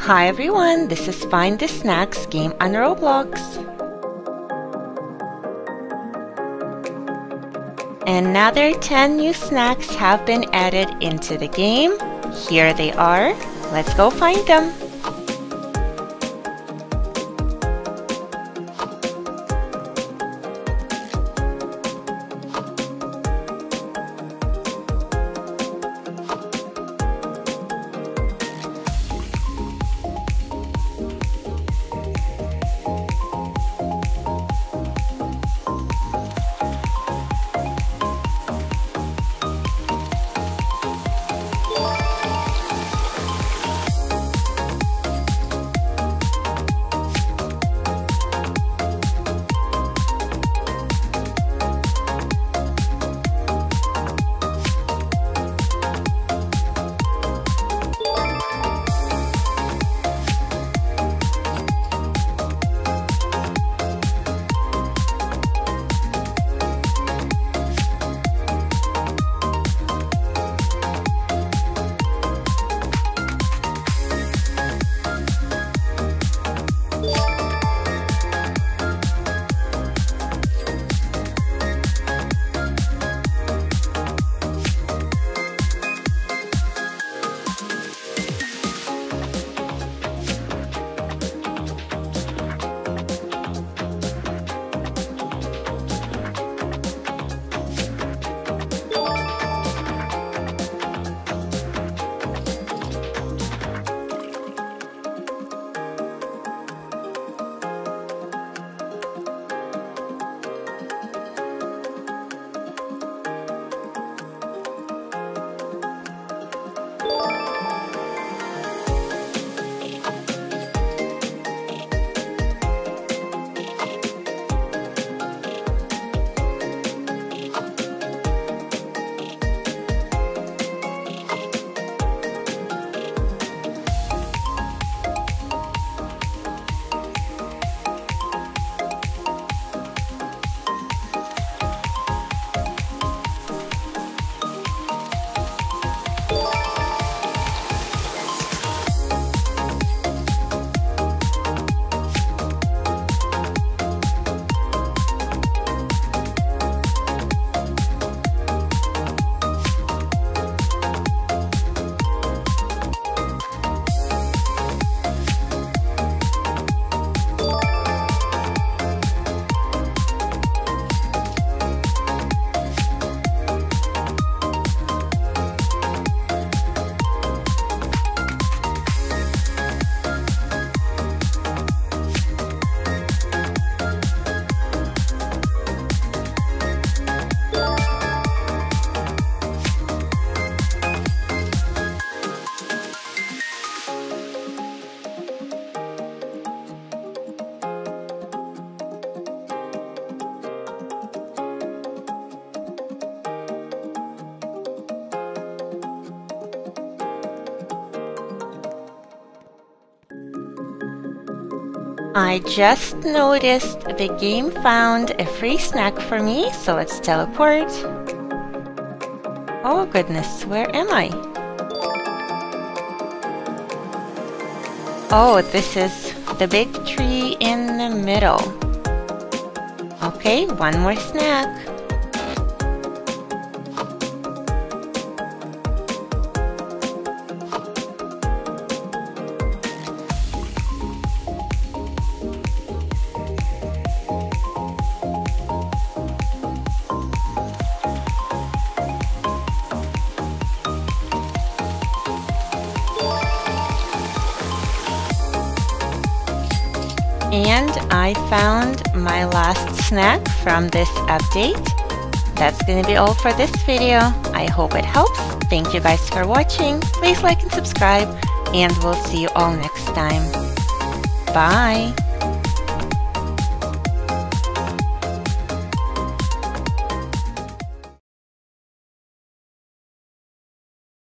Hi everyone, this is Find the Snacks game on Roblox. Another 10 new snacks have been added into the game. Here they are. Let's go find them. I just noticed the game found a free snack for me, so let's teleport. Oh goodness, where am I? Oh, this is the big tree in the middle. Okay, one more snack. And I found my last snack from this update. That's going to be all for this video. I hope it helps. Thank you guys for watching. Please like and subscribe and we'll see you all next time. Bye!